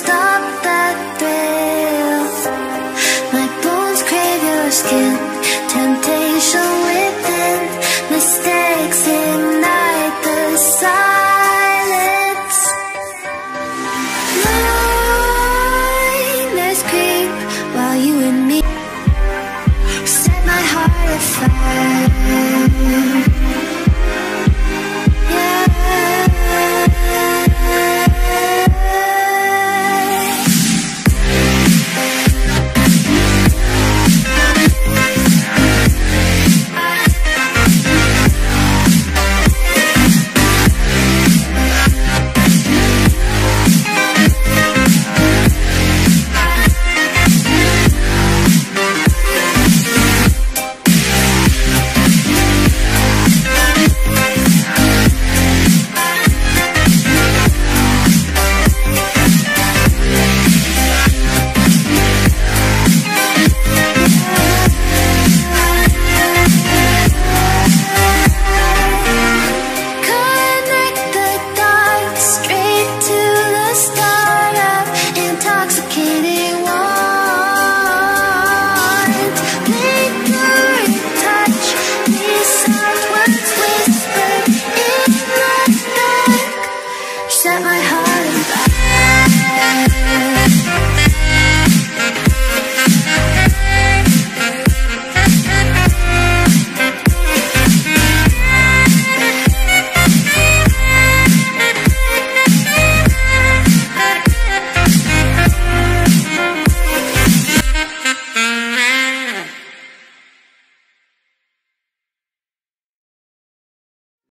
Stop that thrill. My bones crave your skin, temptation